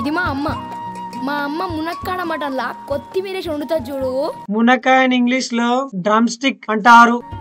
ఇది మా అమ్మ. మా అమ్మ మునక్కాడ మటల్లా కొత్తిమీర వండుతుంది చూడు. మునక్కాయ ఇంగ్లీష్లో డ్రమ్ స్టిక్ అంటారు.